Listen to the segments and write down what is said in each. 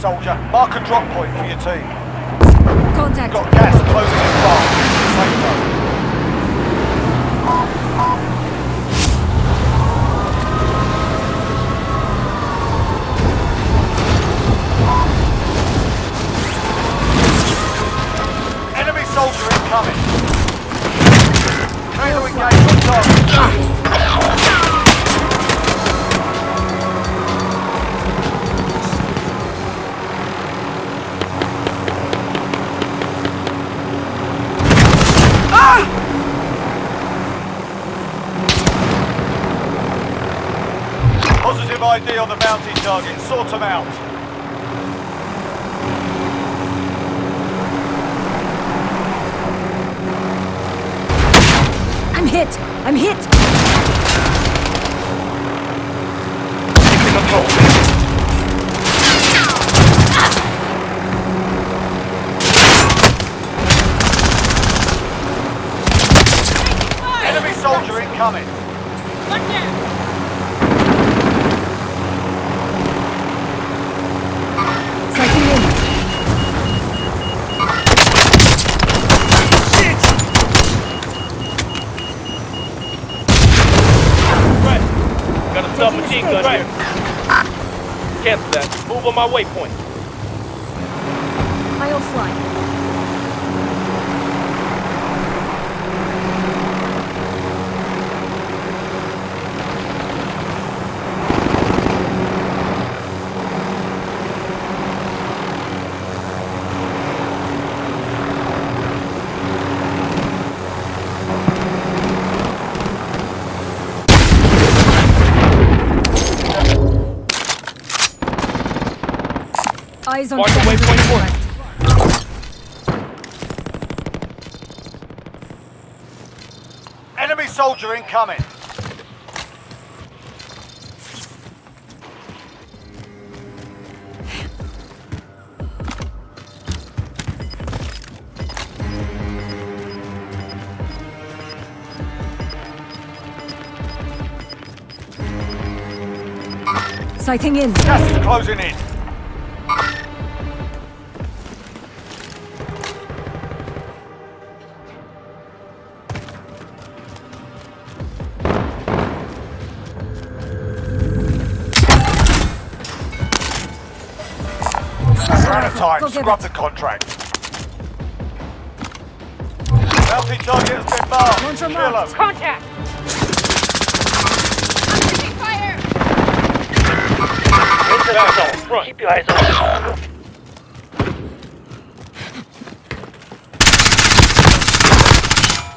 Soldier. Mark a drop point for your team. Contact. Got gas closing in fast. Safe zone. Enemy soldier incoming. Try to engage on target. On the bounty target. Sort them out. I'm hit. I'm hit. Enemy soldier incoming. Sighting in. Right. Got a submachine gun here. Cancel that. Move on my waypoint. I'll fly. Eyes on Mark the target. waypoint for. Enemy soldier incoming. Sighting in. Gas is closing in. Scrub it. the contract. Bounty target has been marked. Launcher Kill marked. him. Contact! I'm taking fire! Into the zone. Front. Keep your eyes open.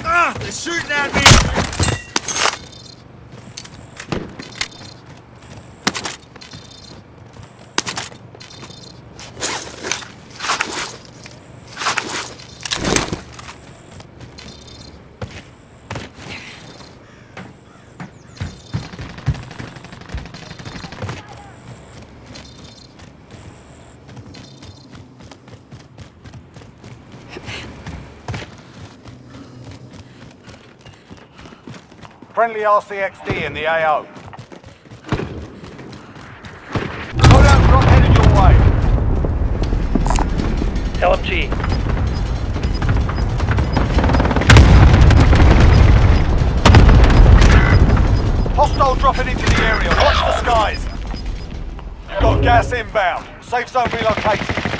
Ah, they're shooting at me! Friendly RCXD in the AO. Loadout drop headed your way. LMG. Hostile dropping into the area. Watch the skies. You've got gas inbound. Safe zone relocated.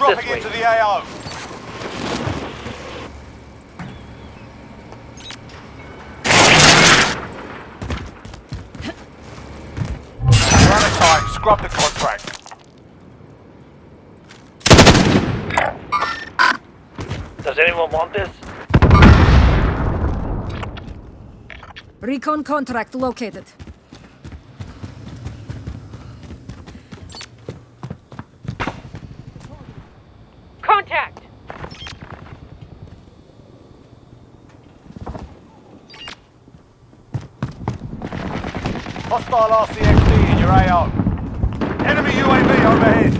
Enemy off this dropping way. into the AO. We're out of time. Scrub the contract. Does anyone want this? Recon contract located. Hostile RCXD in your AO. Enemy UAV overhead.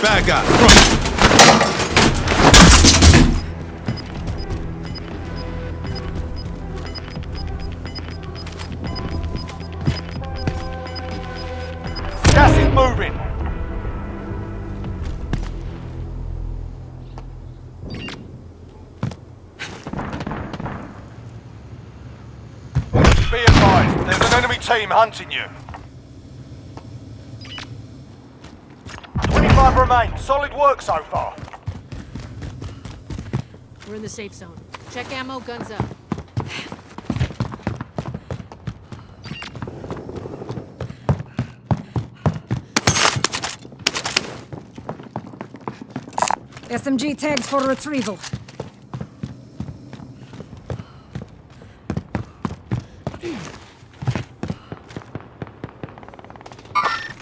Bad guy. Front. Be advised, there's an enemy team hunting you. 25 remain. Solid work so far. We're in the safe zone. Check ammo, guns up. SMG tags for retrieval.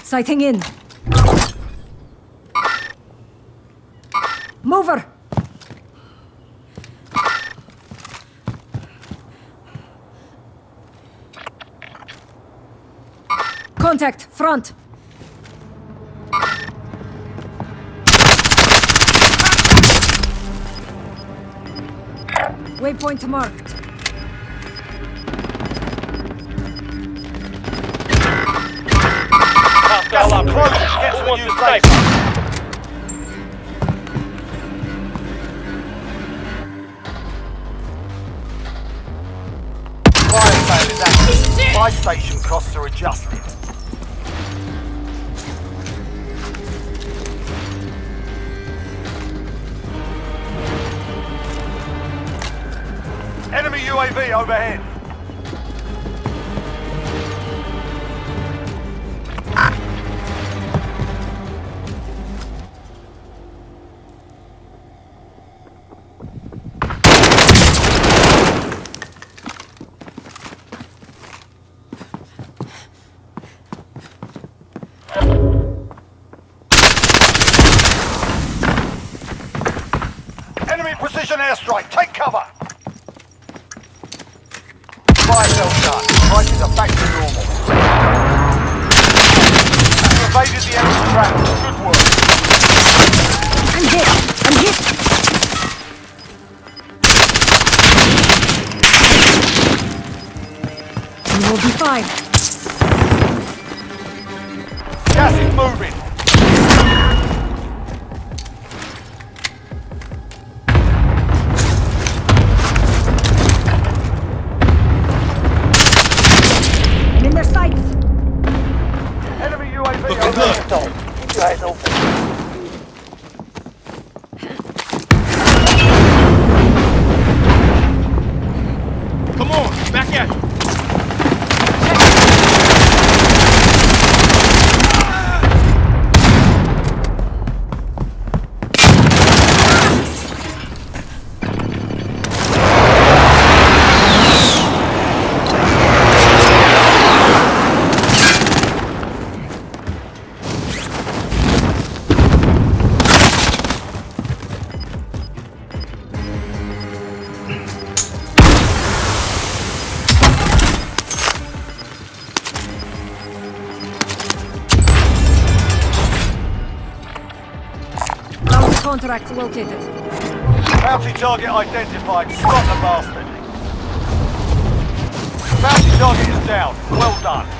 Sighting in. Mover! Contact, front! Waypoint marked. Hostile Gas is operator. Get to Who the new safe. Fire sale is active. Buy station costs are adjusted. Enemy UAV overhead. You contract located. Bounty target identified. Spot the bastard. Bounty target is down. Well done.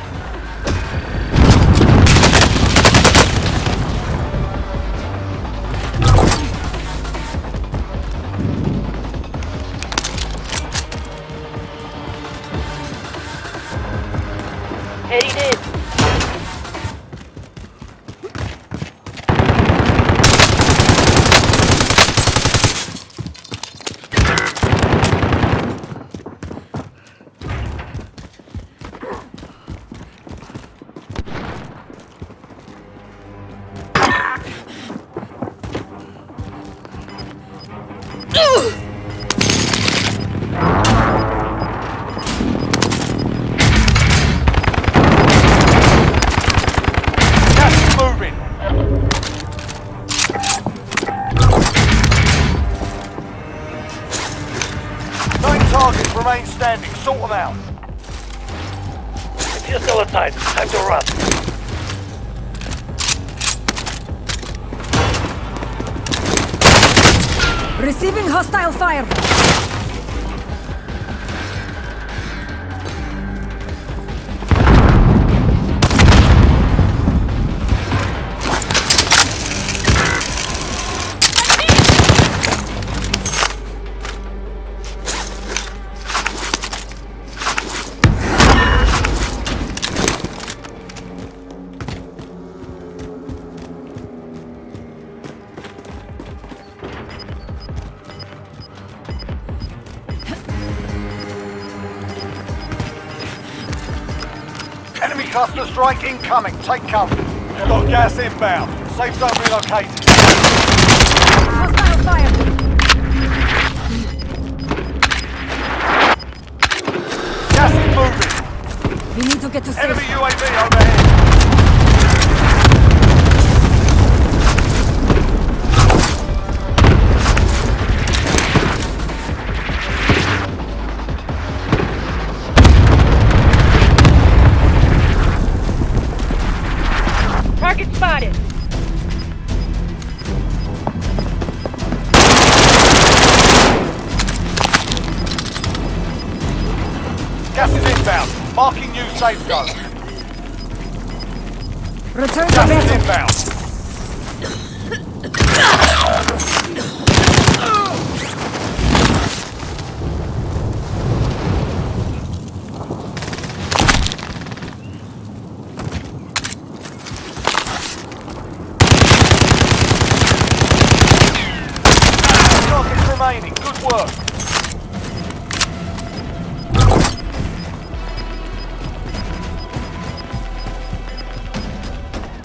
You're still inside, time to run. Receiving hostile fire. Cluster strike incoming. Take cover. You've got gas inbound. Safe zone relocated. Hostile fire. Gas is moving. We need to get to safe. Enemy UAV overhead. Inbound. Marking new safe zone. Return to Gas is battle. inbound.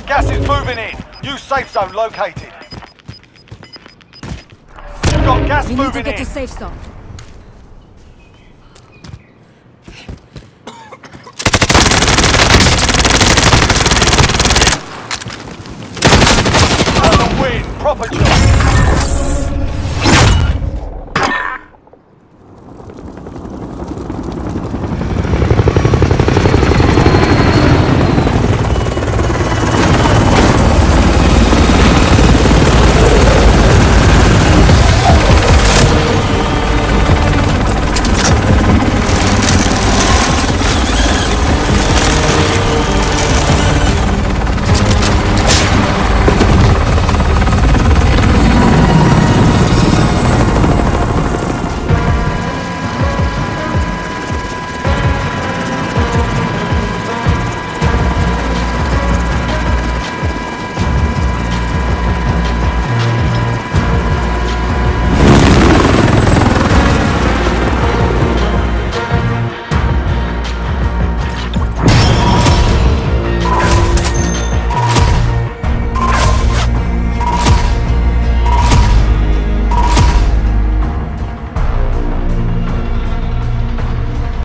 Gas is moving in. New safe zone located. You've got gas We need to moving get in. to safe zone.